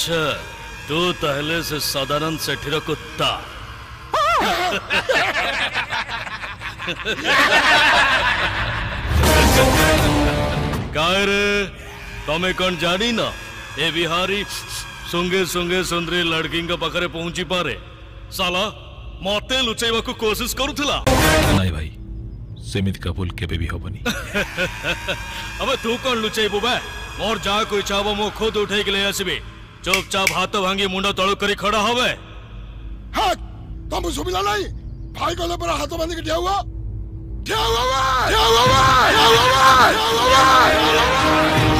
अच्छा तू तहले तो से साधारण सेठीर कुत्ता काय तमें कौन जानी ना ए बिहारी सुंगे सुंगे सुंदरी लड़की पाखे पहुंची पारे साला मत लुचाइवा को कोशिश करुला नहीं भाई सेमिति कबूल के भी होबनी अबे तू कौन लुचाइबू बे और जा को इच्छा हो मो खुद उठे ले आसबी चुपचाप हाथ भांगी मुंड तल करी खड़ा हवे हक हाँ, तुम सुबिला नहीं भाई गले पर हाथ बांध के ठिया हुआ ठिया हुआ ठिया हुआ ठिया हुआ ठिया हुआ ठिया हुआ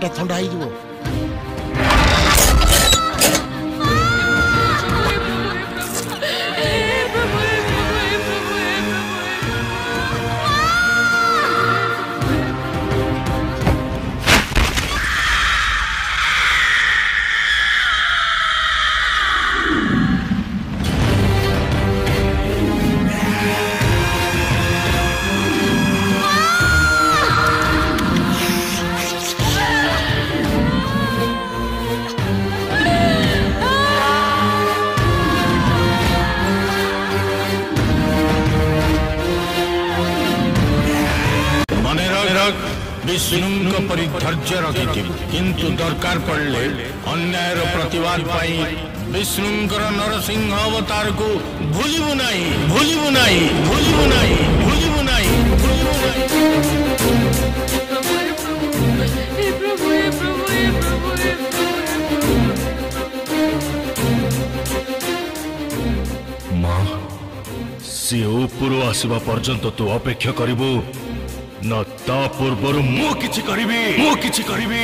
ସେଇଟା ଥଣ୍ଡା ହେଇଯିବ ବିଷ୍ଣୁଙ୍କ ପରିଧର୍ଯ୍ୟ ରଖିଥିବୁ କିନ୍ତୁ ଦରକାର ପଡ଼ିଲେ ଅନ୍ୟାୟର ପ୍ରତିବାଦ ପାଇଁ ବିଷ୍ଣୁଙ୍କର ନରସିଂହ ଅବତାରକୁ ଭୁଲିବୁ ନାହିଁ ଭୁଲିବୁ ନାହିଁ ଭୁଲିବୁ ନାହିଁ ଭୁଲିବୁ ନାହିଁ ଭୁଲିବୁ ନାହିଁ ମା ସିଏ ଉପରୁ ଆସିବା ପର୍ଯ୍ୟନ୍ତ ତୁ ଅପେକ୍ଷା କରିବୁ না তা পূর্বর মু কিছু করিবি মু কিছু করিবি